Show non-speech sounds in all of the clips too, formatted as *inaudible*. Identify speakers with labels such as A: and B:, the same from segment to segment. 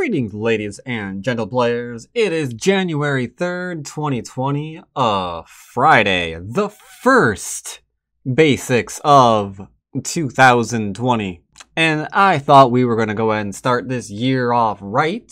A: Greetings, ladies and gentle players. It is January 3rd, 2020, uh, Friday, the first basics of 2020. And I thought we were going to go ahead and start this year off right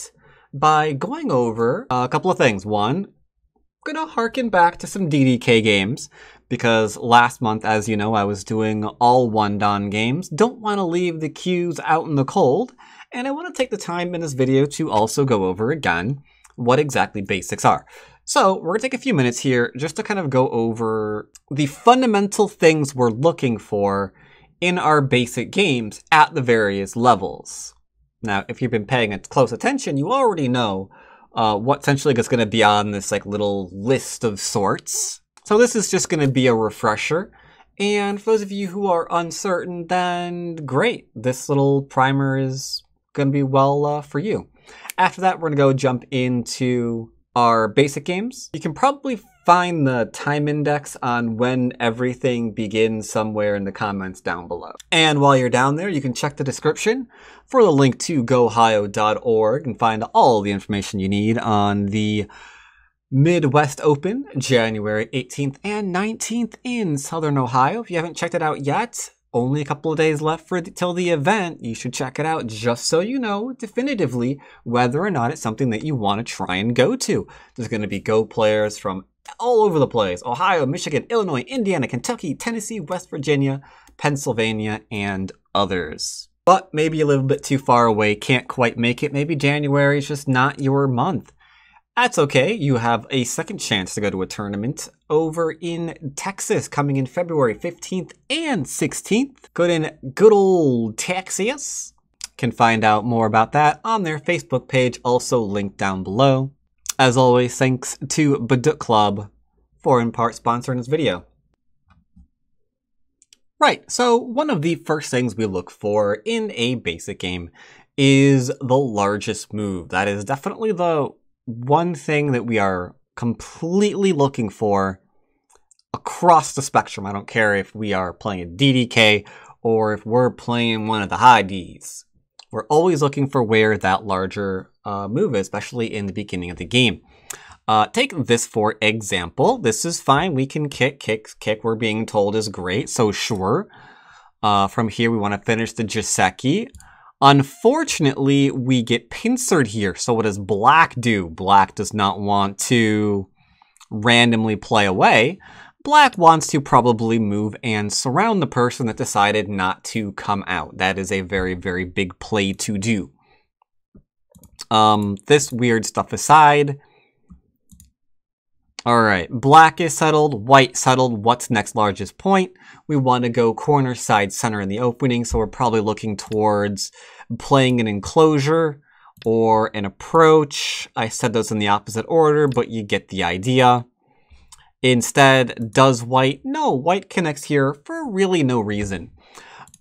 A: by going over a couple of things. One, I'm gonna harken back to some DDK games because last month, as you know, I was doing all one dan games. Don't want to leave the kyus out in the cold, and I want to take the time in this video to also go over again what exactly basics are. So we're going to take a few minutes here just to kind of go over the fundamental things we're looking for in our basic games at the various levels. Now, if you've been paying close attention, you already know uh, what essentially is going to be on this like little list of sorts. So this is just going to be a refresher. And for those of you who are uncertain, then great. This little primer is going to be well uh, for you. After that, we're going to go jump into our basic games. You can probably find the time index on when everything begins somewhere in the comments down below. And while you're down there, you can check the description for the link to gohio.org and find all the information you need on the Midwest Open, January 18th and 19th in Southern Ohio. If you haven't checked it out yet, only a couple of days left for the, till the event. You should check it out just so you know definitively whether or not it's something that you want to try and go to. There's going to be Go players from all over the place Ohio, Michigan, Illinois, Indiana, Kentucky, Tennessee, West Virginia, Pennsylvania, and others. But maybe a little bit too far away, can't quite make it. Maybe January is just not your month. That's okay. You have a second chance to go to a tournament over in Texas coming in February 15th and 16th. Good in good old Texas. Can find out more about that on their Facebook page, also linked down below. As always, thanks to Baduk Club for in part sponsoring this video. Right, so one of the first things we look for in a basic game is the largest move. That is definitely the one thing that we are completely looking for across the spectrum. I don't care if we are playing a DDK or if we're playing one of the high Ds. We're always looking for where that larger uh, move is, especially in the beginning of the game. Uh, take this for example. This is fine. We can kick, kick, kick. We're being told is great. So sure. Uh, from here, we want to finish the Joseki. Unfortunately, we get pincered here. So what does black do? Black does not want to randomly play away. Black wants to probably move and surround the person that decided not to come out. That is a very, very big play to do. Um, this weird stuff aside. All right, black is settled, white settled. What's next largest point? We want to go corner, side, center in the opening, so we're probably looking towards playing an enclosure or an approach. I said those in the opposite order, but you get the idea. Instead, does white? No, white connects here for really no reason.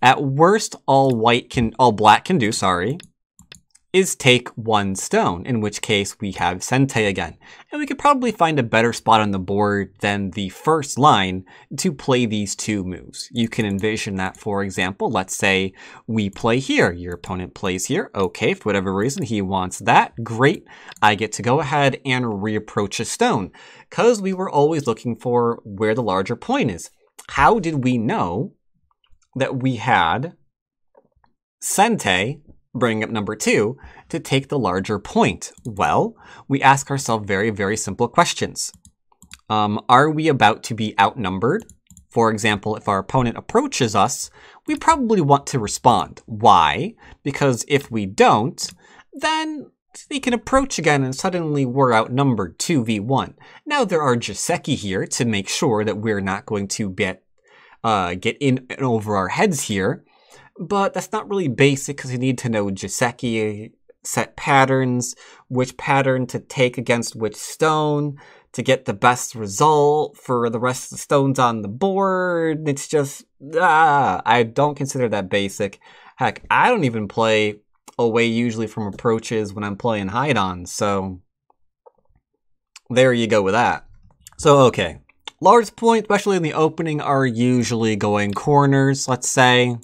A: At worst, all white can, all black can do, sorry, is take one stone, in which case we have Sente again. And we could probably find a better spot on the board than the first line to play these two moves. You can envision that, for example, let's say we play here. Your opponent plays here. Okay, for whatever reason he wants that, great. I get to go ahead and reapproach a stone, because we were always looking for where the larger point is. How did we know that we had Sente bringing up number two, to take the larger point? Well, we ask ourselves very, very simple questions. Um, are we about to be outnumbered? For example, if our opponent approaches us, we probably want to respond. Why? Because if we don't, then they can approach again and suddenly we're outnumbered 2v1. Now there are Joseki here to make sure that we're not going to get, uh, get in over our heads here but that's not really basic because you need to know Joseki set patterns, which pattern to take against which stone to get the best result for the rest of the stones on the board. It's just, ah, I don't consider that basic. Heck, I don't even play away usually from approaches when I'm playing high dan, so there you go with that. So, okay. Large points, especially in the opening, are usually going corners, let's say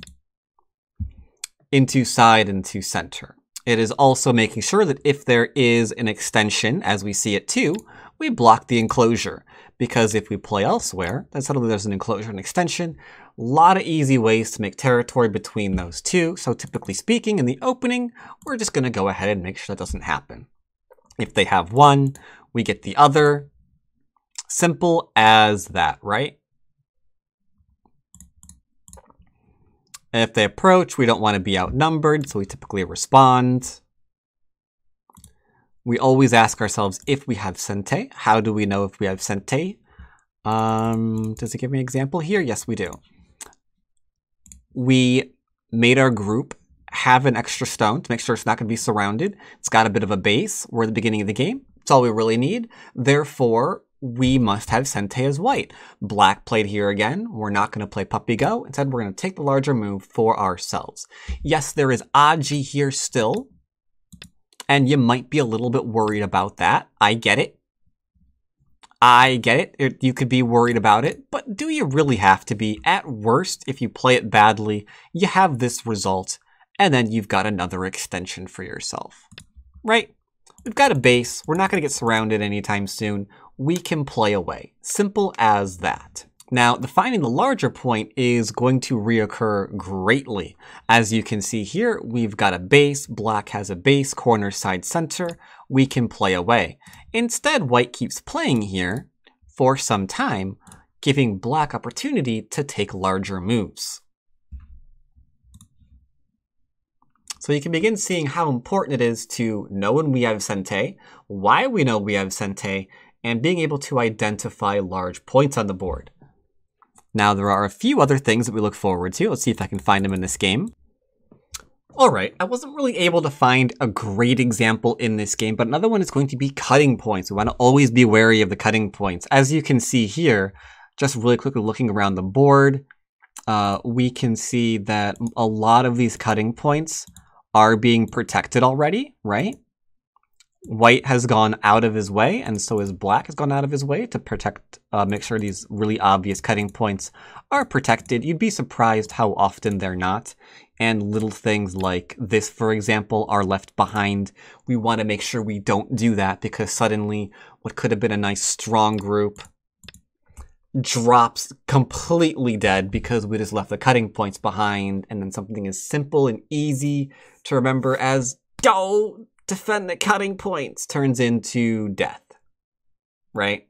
A: into side and into center. It is also making sure that if there is an extension, as we see it too, we block the enclosure. Because if we play elsewhere, then suddenly there's an enclosure and extension. A lot of easy ways to make territory between those two. So typically speaking, in the opening, we're just going to go ahead and make sure that doesn't happen. If they have one, we get the other. Simple as that, right? If they approach, we don't want to be outnumbered, so we typically respond. We always ask ourselves if we have Sente. How do we know if we have Sente? Um, does it give me an example here? Yes, we do. We made our group have an extra stone to make sure it's not going to be surrounded. It's got a bit of a base. We're at the beginning of the game. It's all we really need. Therefore, we must have Sente as white. Black played here again. We're not going to play Puppy Go. Instead, we're going to take the larger move for ourselves. Yes, there is Aji here still, and you might be a little bit worried about that. I get it. I get it. it. You could be worried about it, but do you really have to be? At worst, if you play it badly, you have this result, and then you've got another extension for yourself. Right? We've got a base. We're not going to get surrounded anytime soon we can play away. Simple as that. Now, defining the larger point is going to reoccur greatly. As you can see here, we've got a base, black has a base, corner, side, center, we can play away. Instead, white keeps playing here for some time, giving black opportunity to take larger moves. So you can begin seeing how important it is to know when we have Sente, why we know we have Sente, and being able to identify large points on the board. Now, there are a few other things that we look forward to. Let's see if I can find them in this game. Alright, I wasn't really able to find a great example in this game, but another one is going to be cutting points. We want to always be wary of the cutting points. As you can see here, just really quickly looking around the board, uh, we can see that a lot of these cutting points are being protected already, right? White has gone out of his way, and so has Black has gone out of his way to protect, uh, make sure these really obvious cutting points are protected. You'd be surprised how often they're not. And little things like this, for example, are left behind. We want to make sure we don't do that because suddenly what could have been a nice strong group drops completely dead because we just left the cutting points behind. And then something as simple and easy to remember as don't defend the cutting points turns into death, right?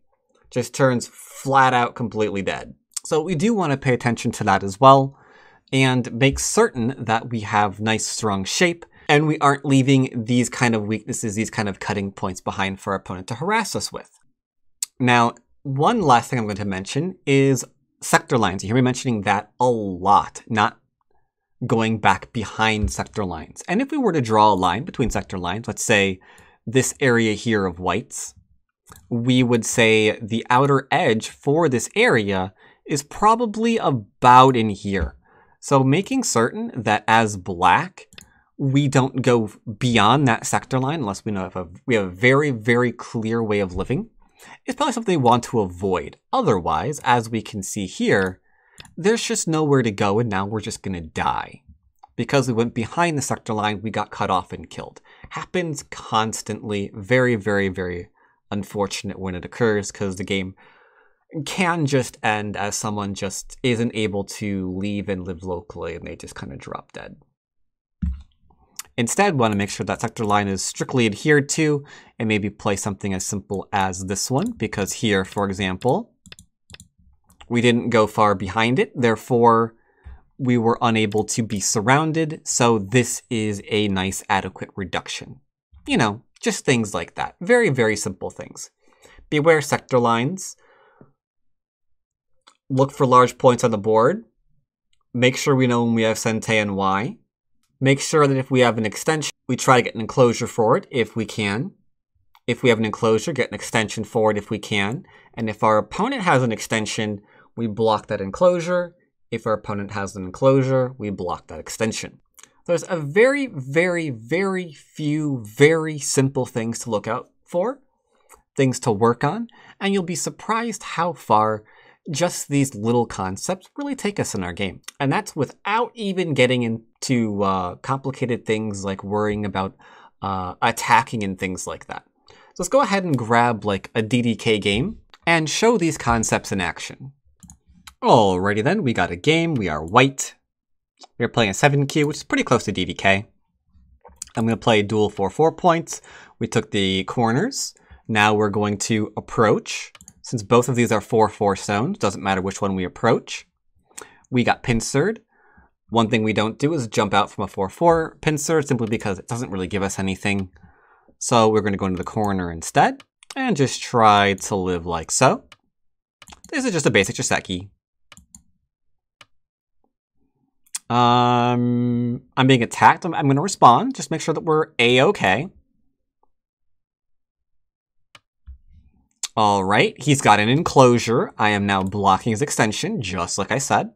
A: Just turns flat out completely dead. So we do want to pay attention to that as well and make certain that we have nice strong shape and we aren't leaving these kind of weaknesses, these kind of cutting points behind for our opponent to harass us with. Now, one last thing I'm going to mention is sector lines. You hear me mentioning that a lot, not going back behind sector lines. And if we were to draw a line between sector lines, let's say this area here of whites, we would say the outer edge for this area is probably about in here. So making certain that as black, we don't go beyond that sector line unless we know if we have a very, very clear way of living. It's probably something we want to avoid. Otherwise, as we can see here, there's just nowhere to go and now we're just going to die. Because we went behind the sector line, we got cut off and killed. Happens constantly. Very, very, very unfortunate when it occurs because the game can just end as someone just isn't able to leave and live locally and they just kind of drop dead. Instead, want to make sure that sector line is strictly adhered to and maybe play something as simple as this one because here, for example, we didn't go far behind it, therefore we were unable to be surrounded, so this is a nice adequate reduction. You know, just things like that. Very, very simple things. Beware sector lines. Look for large points on the board. Make sure we know when we have Sente and why. Make sure that if we have an extension, we try to get an enclosure for it if we can. If we have an enclosure, get an extension for it if we can. And if our opponent has an extension, we block that enclosure. If our opponent has an enclosure, we block that extension. There's a very, very, very few very simple things to look out for, things to work on, and you'll be surprised how far just these little concepts really take us in our game. And that's without even getting into uh, complicated things like worrying about uh, attacking and things like that. So let's go ahead and grab like a DDK game and show these concepts in action. Alrighty then, we got a game. We are white. We are playing a 7Q, which is pretty close to DDK. I'm going to play dual for 4 points. We took the corners. Now we're going to approach. Since both of these are 4-4 stones, doesn't matter which one we approach. We got pincered. One thing we don't do is jump out from a 4-4 pincer simply because it doesn't really give us anything. So we're going to go into the corner instead and just try to live like so. This is just a basic Joseki. Um, I'm being attacked. I'm, I'm going to respond. Just make sure that we're a-okay. All right, he's got an enclosure. I am now blocking his extension, just like I said.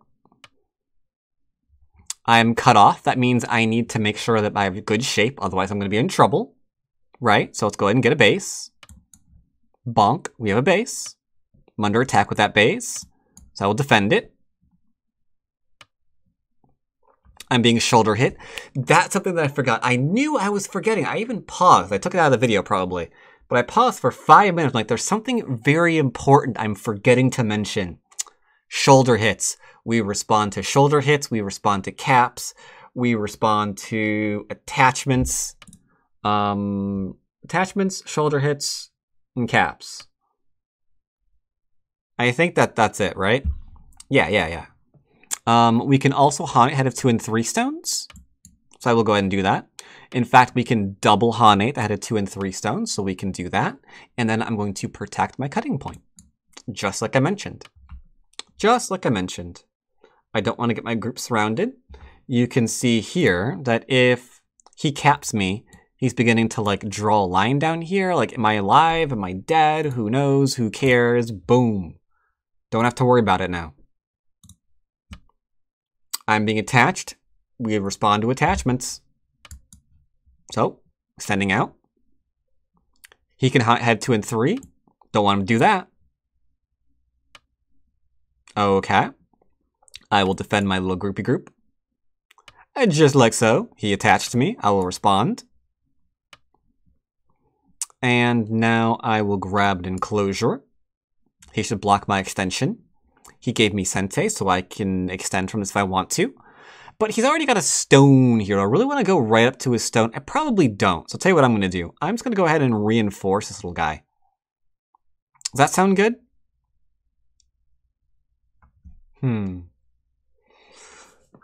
A: I'm cut off. That means I need to make sure that I have good shape, otherwise I'm going to be in trouble. Right, so let's go ahead and get a base. Bonk, we have a base. I'm under attack with that base, so I will defend it. I'm being shoulder hit. That's something that I forgot. I knew I was forgetting. I even paused. I took it out of the video probably. But I paused for five minutes. like, there's something very important I'm forgetting to mention. Shoulder hits. We respond to shoulder hits. We respond to caps. We respond to attachments. Um, attachments, shoulder hits, and caps. I think that that's it, right? Yeah, yeah, yeah. Um, we can also Hane head of two and three stones. So I will go ahead and do that. In fact, we can double Hane the head of two and three stones, so we can do that. And then I'm going to protect my cutting point, just like I mentioned. Just like I mentioned. I don't want to get my group surrounded. You can see here that if he caps me, he's beginning to like draw a line down here. Like, am I alive? Am I dead? Who knows? Who cares? Boom. Don't have to worry about it now. I'm being attached. We respond to attachments. So, extending out. He can head two and three. Don't want him to do that. Okay. I will defend my little groupie group. And just like so, he attached to me. I will respond. And now I will grab an enclosure. He should block my extension. He gave me Sente, so I can extend from this if I want to. But he's already got a stone here. I really want to go right up to his stone. I probably don't. So I'll tell you what I'm going to do. I'm just going to go ahead and reinforce this little guy. Does that sound good? Hmm.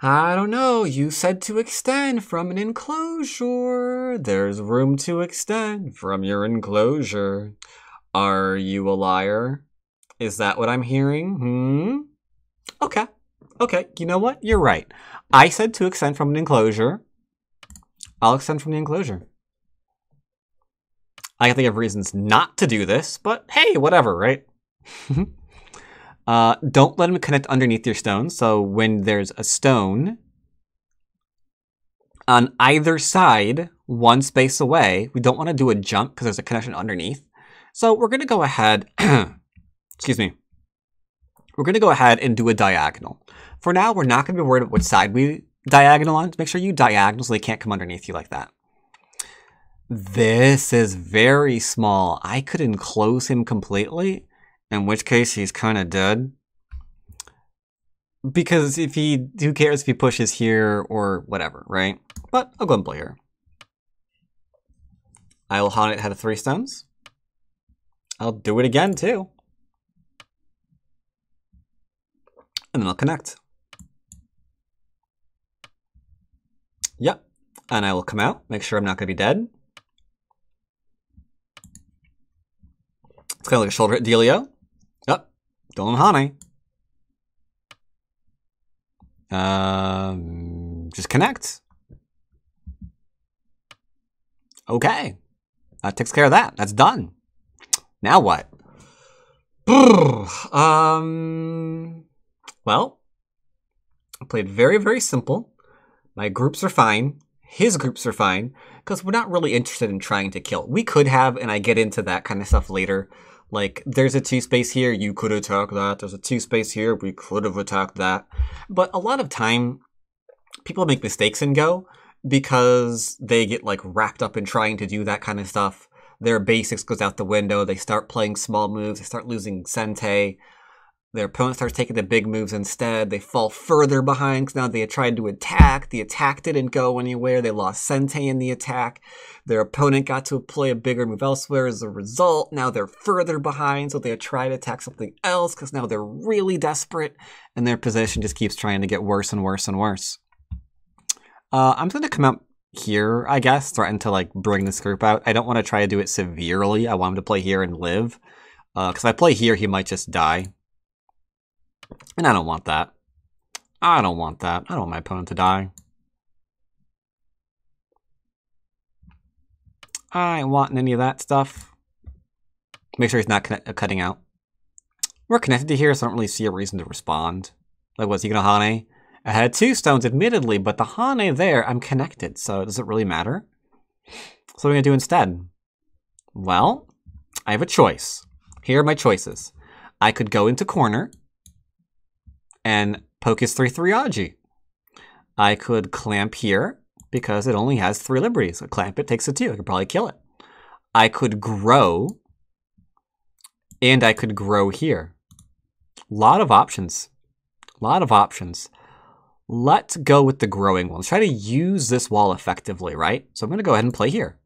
A: I don't know. You said to extend from an enclosure. There's room to extend from your enclosure. Are you a liar? Is that what I'm hearing? Hmm? Okay. Okay, you know what? You're right. I said to extend from an enclosure. I'll extend from the enclosure. I can think of reasons not to do this, but hey, whatever, right? *laughs* uh, don't let them connect underneath your stone. So when there's a stone on either side, one space away, we don't want to do a jump because there's a connection underneath. So we're going to go ahead, *clears throat* excuse me, we're going to go ahead and do a diagonal. For now, we're not going to be worried about which side we diagonal on. Make sure you diagonal so they can't come underneath you like that. This is very small. I could enclose him completely, in which case he's kind of dead. Because if he, who cares if he pushes here or whatever, right? But I'll go and play here. I will Hane it head of three stones. I'll do it again too. And then I'll connect. Yep, and I will come out, make sure I'm not going to be dead. It's kind of like a shoulder hit dealio. Yep, double Hane. Um, just connect. Okay, that takes care of that. That's done. Now what? um, well, I played very, very simple. My groups are fine. His groups are fine. Because we're not really interested in trying to kill. We could have, and I get into that kind of stuff later. Like, there's a two space here, you could attack that. There's a two space here, we could have attacked that. But a lot of time, people make mistakes in Go because they get like wrapped up in trying to do that kind of stuff. Their basics goes out the window. They start playing small moves. They start losing Sente. Their opponent starts taking the big moves instead. They fall further behind because now they tried to attack. The attack didn't go anywhere. They lost Sente in the attack. Their opponent got to play a bigger move elsewhere as a result. Now they're further behind, so they try to attack something else because now they're really desperate, and their position just keeps trying to get worse and worse and worse. Uh, I'm going to come out here, I guess, threaten to like bring this group out. I don't want to try to do it severely. I want him to play here and live. Because uh, if I play here, he might just die. And I don't want that. I don't want that. I don't want my opponent to die. I ain't wanting any of that stuff. Make sure he's not uh, cutting out. We're connected to here, so I don't really see a reason to respond. Like, what's he gonna Hane? I had two stones, admittedly, but the Hane there, I'm connected, so does it really matter? So what am I gonna do instead? Well, I have a choice. Here are my choices. I could go into corner, and his 3-3 Aji. I could clamp here because it only has three liberties. A clamp it takes a two. I could probably kill it. I could grow and I could grow here. A lot of options. A lot of options. Let's go with the growing one. Let's try to use this wall effectively, right? So I'm going to go ahead and play here.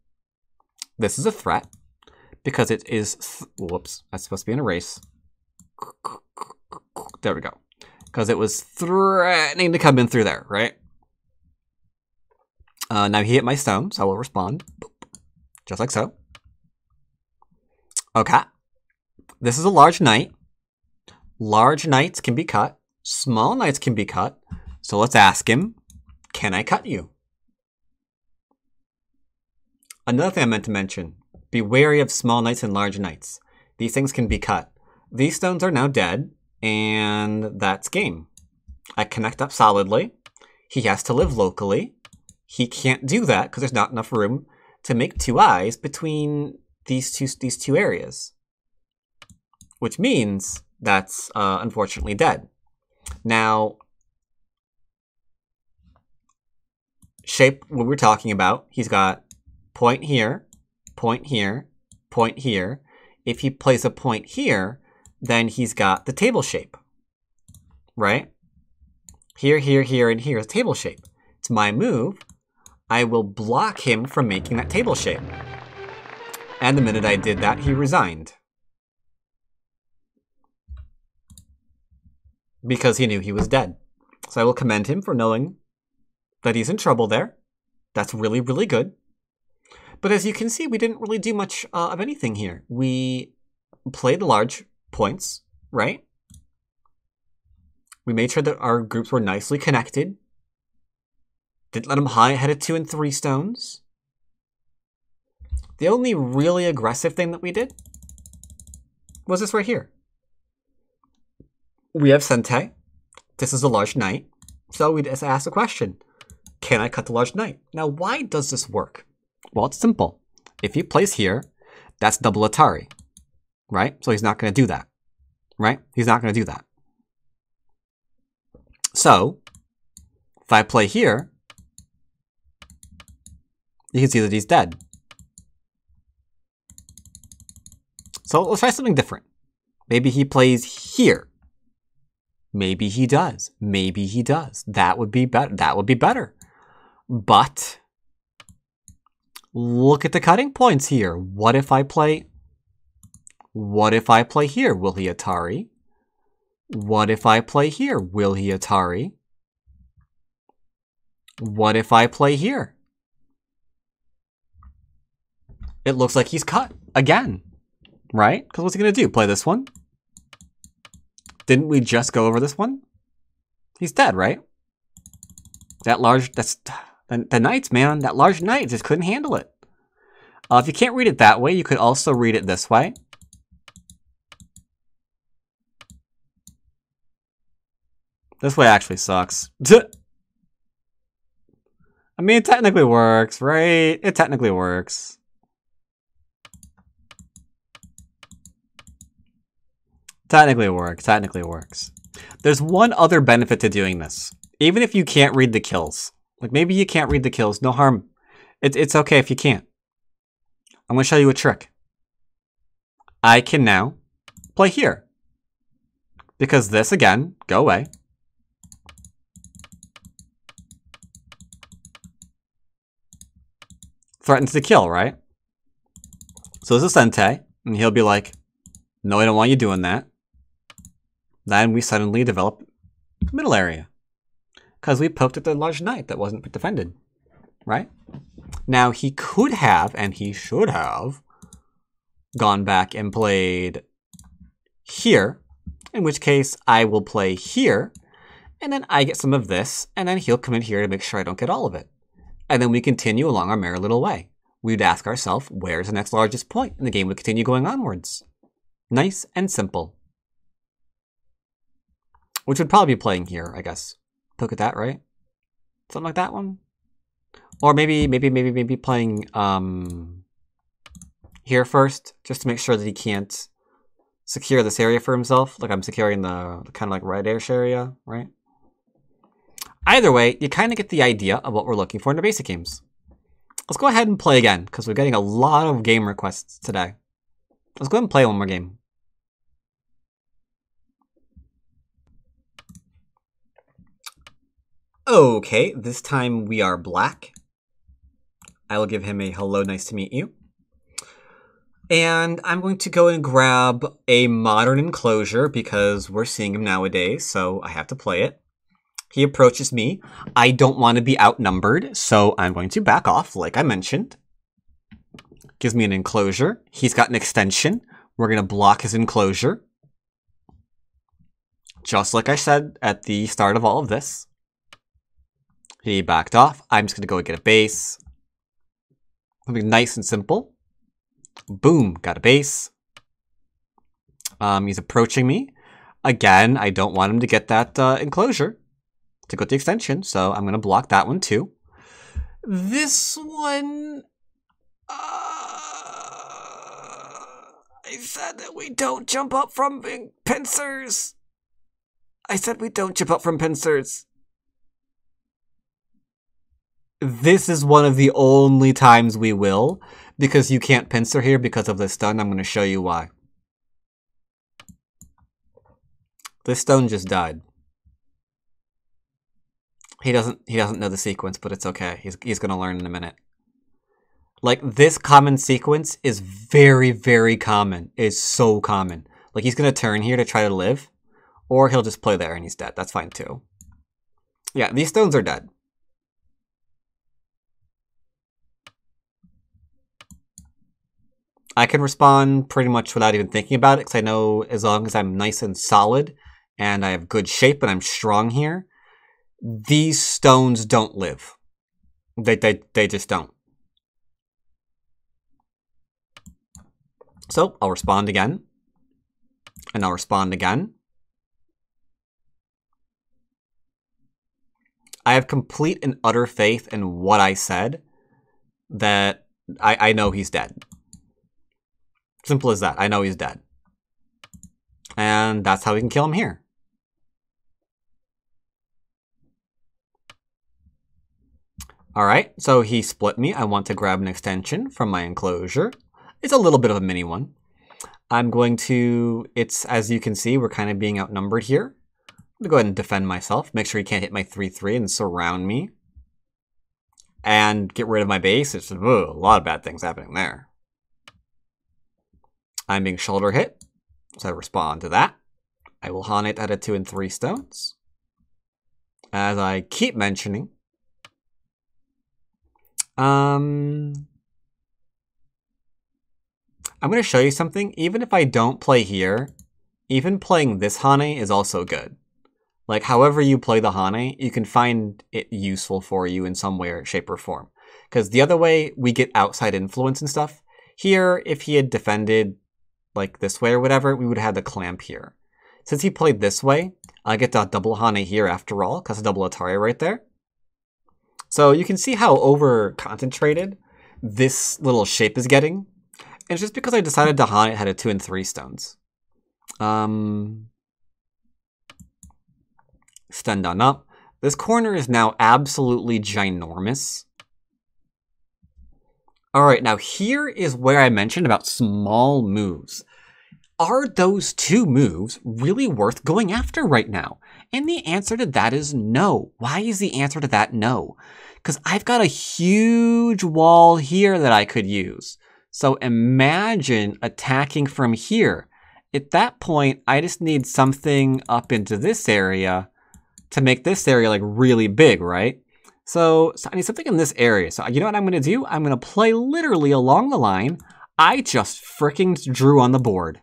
A: This is a threat because it is... whoops, that's supposed to be an erase. There we go because it was threatening to come in through there, right? Uh, now he hit my stone, so I will respond. Boop. Just like so. Okay. This is a large knight. Large knights can be cut. Small knights can be cut. So let's ask him, can I cut you? Another thing I meant to mention, be wary of small knights and large knights. These things can be cut. These stones are now dead, and that's game. I connect up solidly. He has to live locally. He can't do that because there's not enough room to make two eyes between these two these two areas, which means that's uh, unfortunately dead. Now, shape what we're talking about, he's got point here, point here, point here. If he plays a point here, then he's got the table shape, right? Here, here, here, and here is table shape. It's my move. I will block him from making that table shape. And the minute I did that, he resigned. Because he knew he was dead. So I will commend him for knowing that he's in trouble there. That's really, really good. But as you can see, we didn't really do much uh, of anything here. We played large points, right? We made sure that our groups were nicely connected. Didn't let them high ahead of two and three stones. The only really aggressive thing that we did was this right here. We have Sente. This is a large knight. So we just ask the question, can I cut the large knight? Now, why does this work? Well, it's simple. If you place here, that's double Atari right? So he's not going to do that, right? He's not going to do that. So if I play here, you can see that he's dead. So let's try something different. Maybe he plays here. Maybe he does. Maybe he does. That would be better. That would be better. But look at the cutting points here. What if I play what if I play here? Will he Atari? What if I play here? Will he Atari? What if I play here? It looks like he's cut again, right? Because what's he going to do? Play this one? Didn't we just go over this one? He's dead, right? That large, that's, the, the knights, man, that large knight just couldn't handle it. Uh, if you can't read it that way, you could also read it this way. This way actually sucks. I mean, it technically works, right? It technically works. Technically works, technically works. There's one other benefit to doing this. Even if you can't read the kills, like maybe you can't read the kills, no harm. It's it's okay if you can't. I'm gonna show you a trick. I can now play here. Because this, again, go away. Threatens to kill, right? So this is Sente, and he'll be like, no, I don't want you doing that. Then we suddenly develop middle area. Because we poked at the large knight that wasn't defended, right? Now, he could have, and he should have, gone back and played here, in which case I will play here, and then I get some of this, and then he'll come in here to make sure I don't get all of it. And then we continue along our merry little way. We'd ask ourselves, where's the next largest point? And the game would continue going onwards. Nice and simple. Which would probably be playing here, I guess. Look at that, right? Something like that one? Or maybe, maybe, maybe, maybe playing um, here first, just to make sure that he can't secure this area for himself. Like I'm securing the, kind of like right air area, right? Either way, you kind of get the idea of what we're looking for in the basic games. Let's go ahead and play again, because we're getting a lot of game requests today. Let's go ahead and play one more game. Okay, this time we are black. I will give him a hello, nice to meet you. And I'm going to go and grab a modern enclosure because we're seeing him nowadays, so I have to play it. He approaches me. I don't want to be outnumbered, so I'm going to back off, like I mentioned. Gives me an enclosure. He's got an extension. We're going to block his enclosure. Just like I said at the start of all of this. He backed off. I'm just going to go and get a base. Something nice and simple. Boom, got a base. Um, he's approaching me. Again, I don't want him to get that uh, enclosure to go to the extension, so I'm going to block that one too. This one... Uh, I said that we don't jump up from pincers. I said we don't jump up from pincers this is one of the only times we will, because you can't pincer here because of this stone. I'm going to show you why. This stone just died. He doesn't he doesn't know the sequence, but it's okay. He's he's going to learn in a minute. Like this common sequence is very very common. It's so common. Like he's going to turn here to try to live or he'll just play there and he's dead. That's fine too. Yeah, these stones are dead. I can respond pretty much without even thinking about it because I know as long as I'm nice and solid and I have good shape and I'm strong here, these stones don't live. They, they, they just don't. So I'll respond again. And I'll respond again. I have complete and utter faith in what I said that I, I know he's dead. Simple as that. I know he's dead. And that's how we can kill him here. Alright, so he split me. I want to grab an extension from my enclosure. It's a little bit of a mini one. I'm going to, it's, as you can see, we're kind of being outnumbered here. I'm to go ahead and defend myself, make sure he can't hit my 3-3 and surround me. And get rid of my base. It's a lot of bad things happening there. I'm being shoulder hit, so I respond to that. I will Hane that at a 2 and 3 stones. As I keep mentioning, um, I'm going to show you something. Even if I don't play here, even playing this Hane is also good. Like, however you play the Hane, you can find it useful for you in some way or shape or form. Because the other way, we get outside influence and stuff. Here, if he had defended like this way or whatever, we would have the clamp here. Since he played this way, I get that double Hane here after all, because a double Atari right there. So you can see how over concentrated this little shape is getting. And it's just because I decided to Hane had a 2 and 3 stones. Um, Stand on up. This corner is now absolutely ginormous. All right, now here is where I mentioned about small moves. Are those two moves really worth going after right now? And the answer to that is no. Why is the answer to that no? Because I've got a huge wall here that I could use. So imagine attacking from here. At that point, I just need something up into this area to make this area like really big, right? So, so I need something in this area. So you know what I'm going to do? I'm going to play literally along the line I just freaking drew on the board.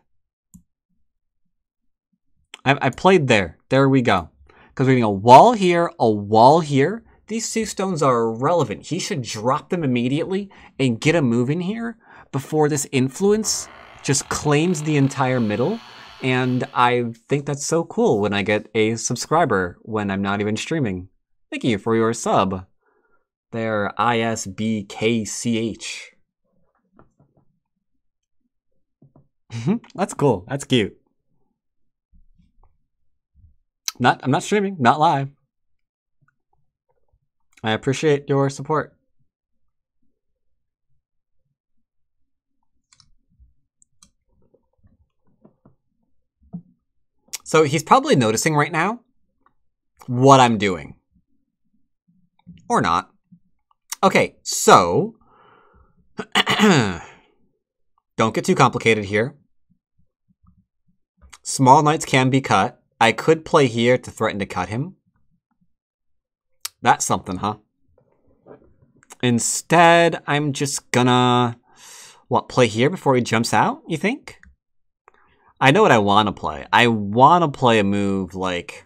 A: I, I played there. There we go. Because we're getting a wall here, a wall here. These two stones are irrelevant. He should drop them immediately and get a move in here before this influence just claims the entire middle. And I think that's so cool when I get a subscriber when I'm not even streaming. Thank you for your sub. There, ISBKCH. *laughs* that's cool. That's cute. Not, I'm not streaming, not live. I appreciate your support. So he's probably noticing right now what I'm doing. Or not. Okay, so *clears throat* don't get too complicated here. Small knights can be cut. I could play here to threaten to cut him. That's something, huh? Instead, I'm just gonna, what, play here before he jumps out, you think? I know what I want to play. I want to play a move like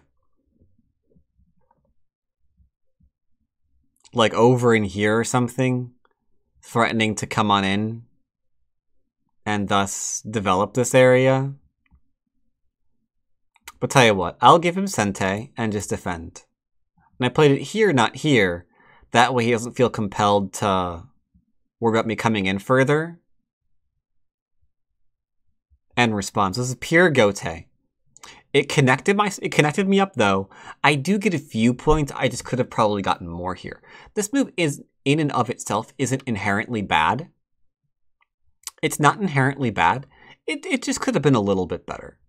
A: like over in here or something, threatening to come on in and thus develop this area. But tell you what, I'll give him Sente and just defend. And I played it here, not here. That way he doesn't feel compelled to worry about me coming in further. End response. This is pure Gote. It connected my it connected me up though. I do get a few points. I just could have probably gotten more here. This move is in and of itself isn't inherently bad. It's not inherently bad. It it just could have been a little bit better.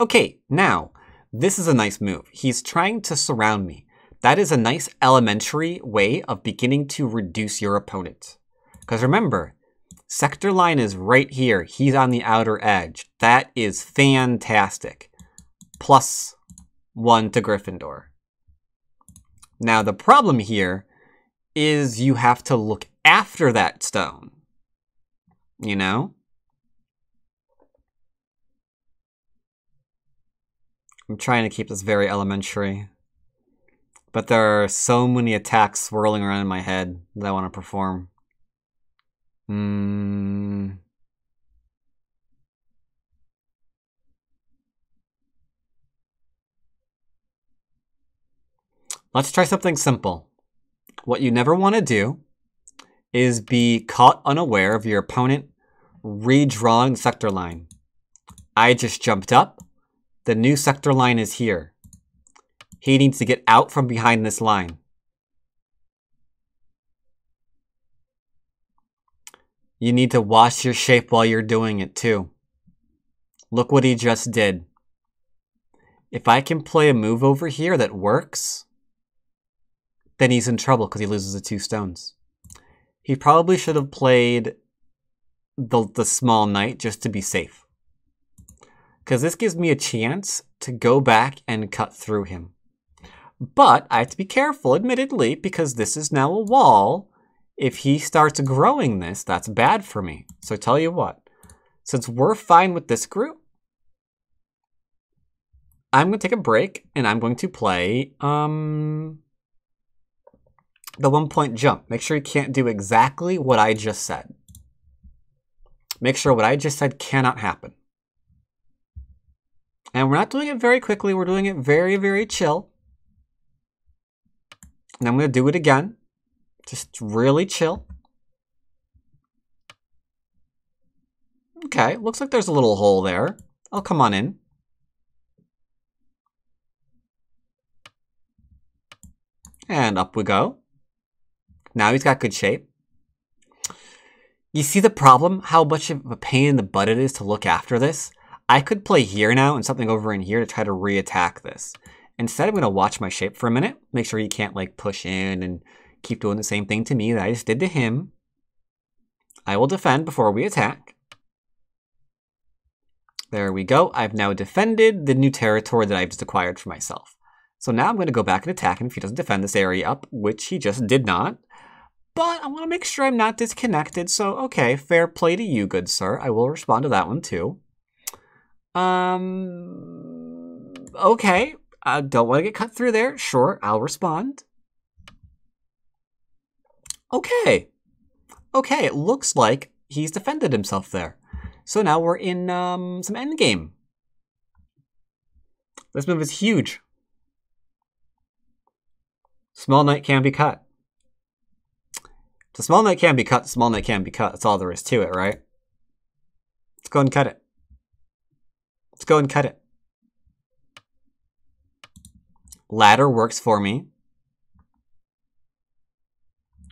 A: Okay, now this is a nice move. He's trying to surround me. That is a nice elementary way of beginning to reduce your opponent. Because remember, Sector line is right here. He's on the outer edge. That is fantastic. Plus one to Gryffindor. Now, the problem here is you have to look after that stone. You know? I'm trying to keep this very elementary. But there are so many attacks swirling around in my head that I want to perform. Hmm. Let's try something simple. What you never want to do is be caught unaware of your opponent redrawing the sector line. I just jumped up. The new sector line is here. He needs to get out from behind this line. You need to watch your shape while you're doing it too. Look what he just did. If I can play a move over here that works, then he's in trouble because he loses the two stones. He probably should have played the, the small knight just to be safe. Because this gives me a chance to go back and cut through him. But I have to be careful, admittedly, because this is now a wall if he starts growing this, that's bad for me. So tell you what, since we're fine with this group, I'm going to take a break and I'm going to play um, the one point jump. Make sure you can't do exactly what I just said. Make sure what I just said cannot happen. And we're not doing it very quickly. We're doing it very, very chill. And I'm going to do it again. Just really chill. Okay, looks like there's a little hole there. I'll come on in. And up we go. Now he's got good shape. You see the problem? How much of a pain in the butt it is to look after this? I could play here now and something over in here to try to re-attack this. Instead, I'm going to watch my shape for a minute, make sure he can't like push in and keep doing the same thing to me that I just did to him. I will defend before we attack. There we go. I've now defended the new territory that I've just acquired for myself. So now I'm going to go back and attack him if he doesn't defend this area up, which he just did not. But I want to make sure I'm not disconnected, so okay, fair play to you, good sir. I will respond to that one too. Um, okay, I don't want to get cut through there. Sure, I'll respond. Okay. Okay, it looks like he's defended himself there. So now we're in um, some endgame. This move is huge. Small knight can be cut. The small knight can be cut, small knight can be cut. That's all there is to it, right? Let's go and cut it. Let's go and cut it. Ladder works for me.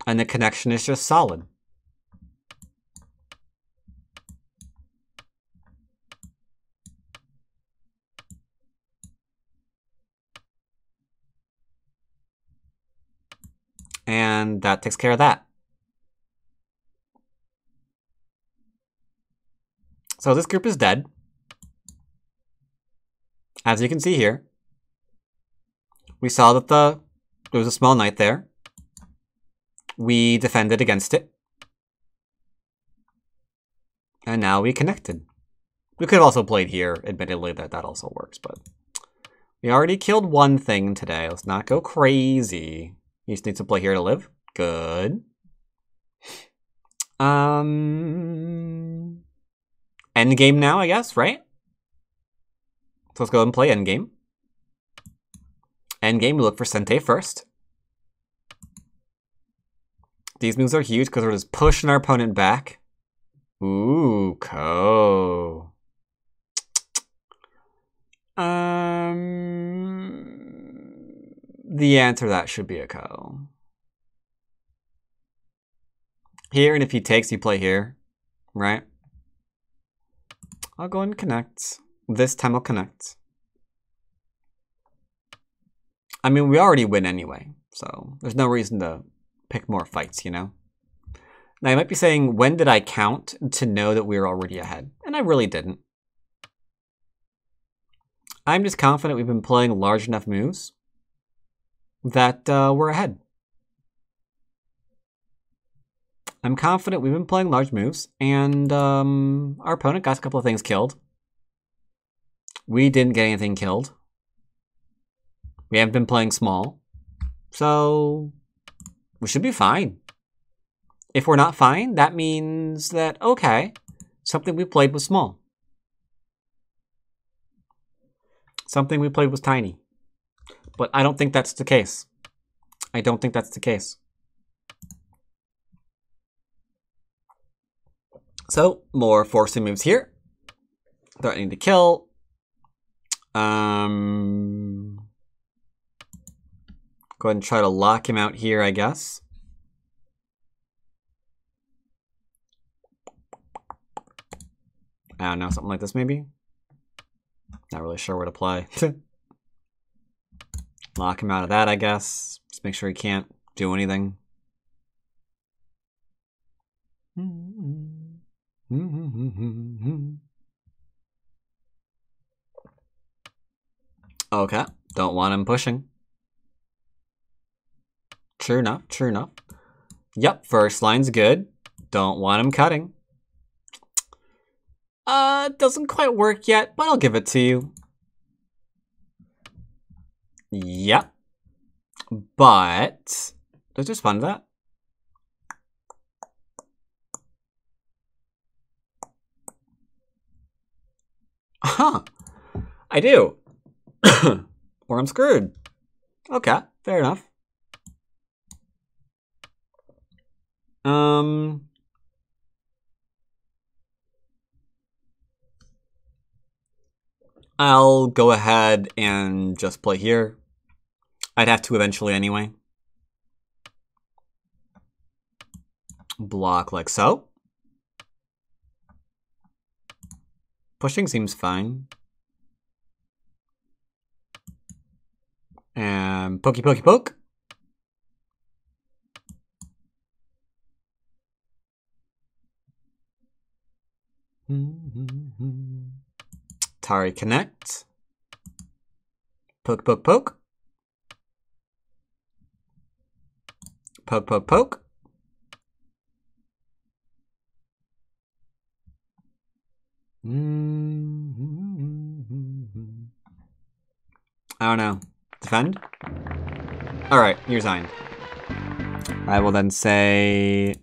A: And the connection is just solid. And that takes care of that. So this group is dead. As you can see here, we saw that the there was a small knight there. We defended against it. And now we connected. We could have also played here, admittedly, that that also works, but... We already killed one thing today. Let's not go crazy. You just need to play here to live. Good. Um... End game now, I guess, right? So let's go ahead and play endgame. Endgame, we look for Sente first. These moves are huge because we're just pushing our opponent back. Ooh, Ko. Um, the answer that should be a Ko. Here, and if he takes, you play here, right? I'll go and connect. This time I'll connect. I mean, we already win anyway, so there's no reason to pick more fights, you know? Now, you might be saying, when did I count to know that we were already ahead? And I really didn't. I'm just confident we've been playing large enough moves that uh, we're ahead. I'm confident we've been playing large moves, and um, our opponent got a couple of things killed. We didn't get anything killed. We haven't been playing small. So we should be fine. If we're not fine, that means that, okay, something we played was small. Something we played was tiny. But I don't think that's the case. I don't think that's the case. So, more forcing moves here. Threatening to kill. Um, go ahead and try to lock him out here, I guess. I don't know, something like this maybe? Not really sure where to play. *laughs* Lock him out of that, I guess. Just make sure he can't do anything. *laughs* Okay, don't want him pushing. True enough, true enough. Yep, first line's good. Don't want him cutting. Uh, doesn't quite work yet, but I'll give it to you. Yep. But, does just fund that? Huh. I do. *coughs* or I'm screwed. Okay, fair enough. Um, I'll go ahead and just play here. I'd have to eventually anyway. Block like so. Pushing seems fine. And pokey pokey poke. *laughs* Tari connect. Poke poke poke. Poke poke poke. *laughs* I don't know. Defend? Alright, you're signed. I will then say...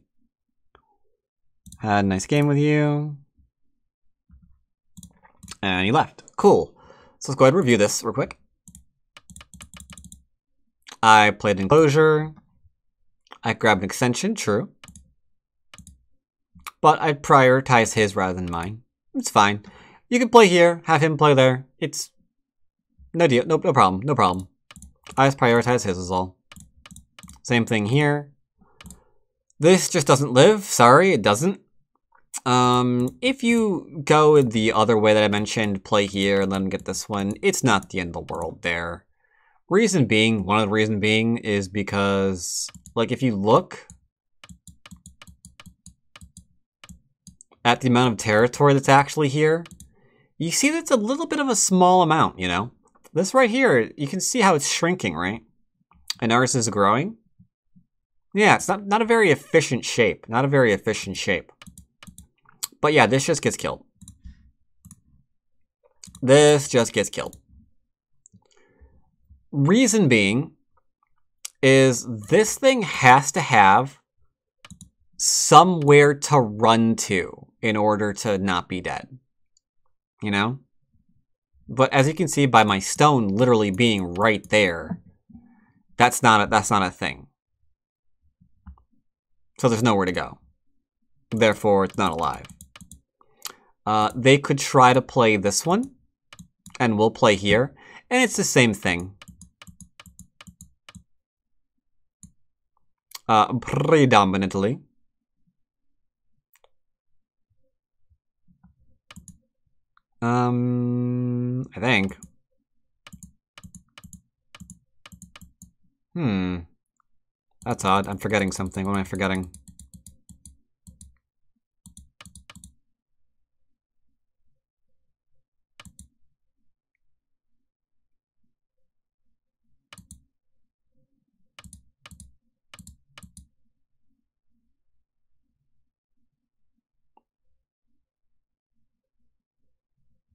A: Had a nice game with you. And he left. Cool. So let's go ahead and review this real quick. I played Enclosure. I grabbed an extension, true. But I'd prioritize his rather than mine. It's fine. You can play here, have him play there. It's no deal, no, no problem, no problem. I just prioritize his is all. Same thing here. This just doesn't live, sorry, it doesn't. Um, if you go the other way that I mentioned, play here and let him get this one, it's not the end of the world there. Reason being, one of the reason being is because, like, if you look at the amount of territory that's actually here, you see that's a little bit of a small amount, you know? This right here, you can see how it's shrinking, right? And ours is growing. Yeah, it's not, not a very efficient shape. Not a very efficient shape. But yeah, this just gets killed. This just gets killed. Reason being is this thing has to have somewhere to run to in order to not be dead. You know? But as you can see by my stone literally being right there, that's not a, that's not a thing. So there's nowhere to go. Therefore, it's not alive. Uh, they could try to play this one, and we'll play here, and it's the same thing. Uh, predominantly. Um, I think. Hmm. That's odd. I'm forgetting something. What am I forgetting?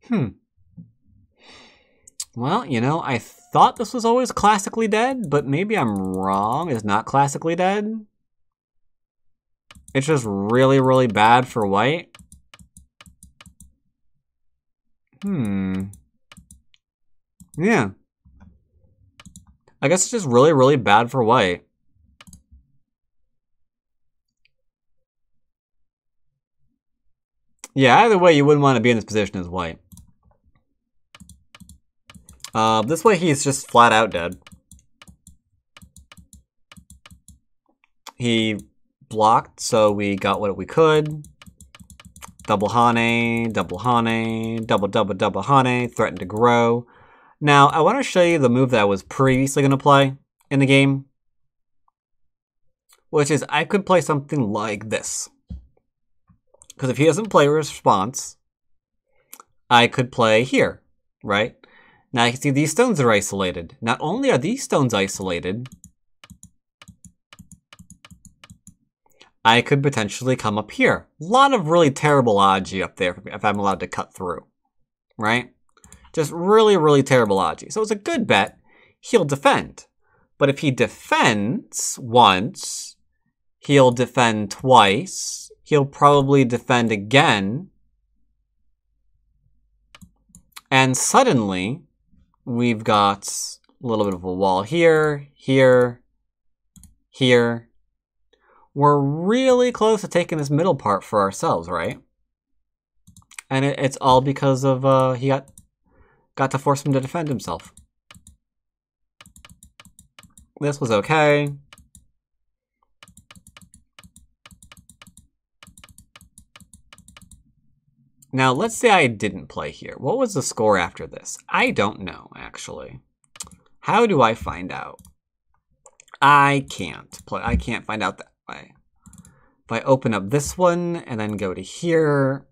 A: Hmm. Well, you know, I thought this was always classically dead, but maybe I'm wrong. It's not classically dead. It's just really, really bad for white. Hmm. Yeah. I guess it's just really, really bad for white. Yeah, either way, you wouldn't want to be in this position as white. Uh, this way he's just flat out dead. He blocked, so we got what we could. Double Hane, double Hane, double double double Hane, threatened to grow. Now, I want to show you the move that I was previously going to play in the game. Which is, I could play something like this. Because if he doesn't play response, I could play here, right? Now you can see these stones are isolated. Not only are these stones isolated, I could potentially come up here. A lot of really terrible Aji up there if I'm allowed to cut through, right? Just really, really terrible Aji. So it's a good bet. He'll defend. But if he defends once, he'll defend twice, he'll probably defend again, and suddenly, we've got a little bit of a wall here, here, here. We're really close to taking this middle part for ourselves, right? And it, it's all because of uh, he got got to force him to defend himself. This was okay. Now, let's say I didn't play here. What was the score after this? I don't know, actually. How do I find out? I can't play. I can't find out that way. If I open up this one and then go to here,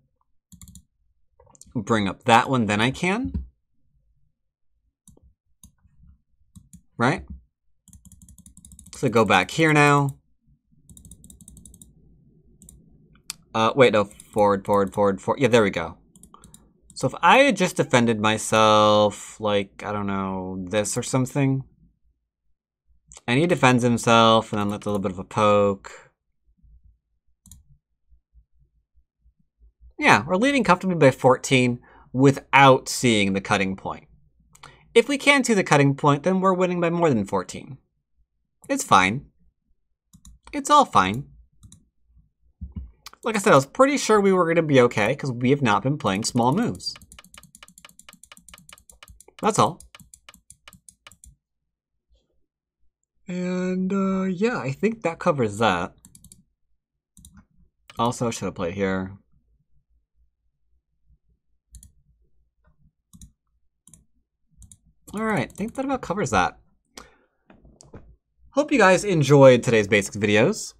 A: bring up that one, then I can. Right? So go back here now. Uh, wait, no, forward, forward, forward, forward. Yeah, there we go. So if I had just defended myself, like, I don't know, this or something, and he defends himself and then lets a little bit of a poke. Yeah, we're leading comfortably by 14 without seeing the cutting point. If we can't see the cutting point, then we're winning by more than 14. It's fine. It's all fine. Like I said, I was pretty sure we were going to be okay because we have not been playing small moves. That's all. And uh, yeah, I think that covers that. Also, should have played here. Alright, I think that about covers that. Hope you guys enjoyed today's basics videos.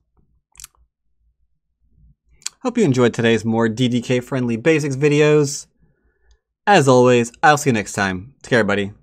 A: Hope you enjoyed today's more DDK friendly basics videos. As always, I'll see you next time. Take care, buddy.